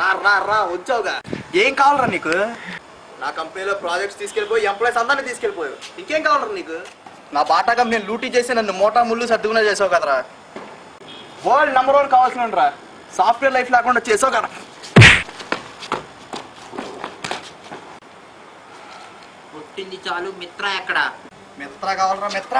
రా రా రా వచ్చావుగా. ఏం కావాలరా నీకు? నా కంపెనీలో ప్రాజెక్ట్స్ తీసుకెళ్ళిపోయి ఎంప్లాయీస్ అందరినీ తీసుకెళ్ళిపోయావు. ఇంకేం కావాలరా నీకు? నా బాటా కంపెనీ లూటీ చేసి నన్ను మోటా ముళ్ళు సర్దుకునే చేసావు కదరా. వరల్డ్ నెంబర్ వన్ కావాల్సిన రా సాఫ్ట్వేర్ లైఫ్ లేకుండా చేసావు కదా పుట్టింది చాలు మిత్ర ఎక్కడ? మిత్ర కావాలరా మిత్ర.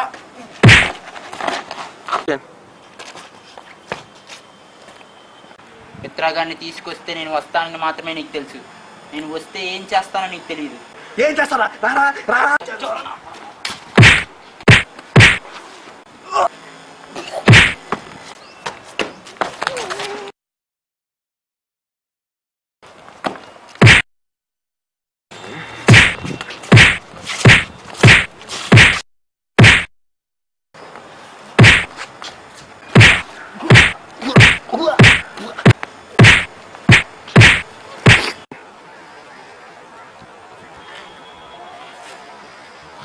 మిత్రగాన్ని తీసుకొస్తే నేను వస్తానని మాత్రమే నీకు తెలుసు. నేను వస్తే ఏం చేస్తానో నీకు తెలియదు ఏం చేస్తారా? రారా? రారా?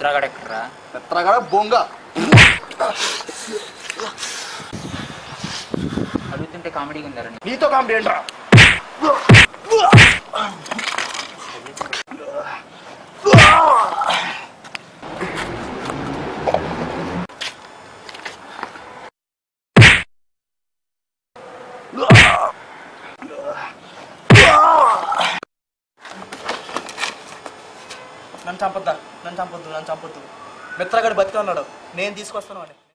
మిత్రగాడు ఎక్కడరా మిత్రగాడ బొంగ. అడుగుతుంటే కామెడీగా ఉందరా. నీతో కామెడీ ఏంట్రా? నన్ను చంపొద్దా? నన్ను చంపొద్దు నన్ను చంపొద్దు. మిత్రగాడు బతికే ఉన్నాడు. నేను తీసుకొస్తాను అని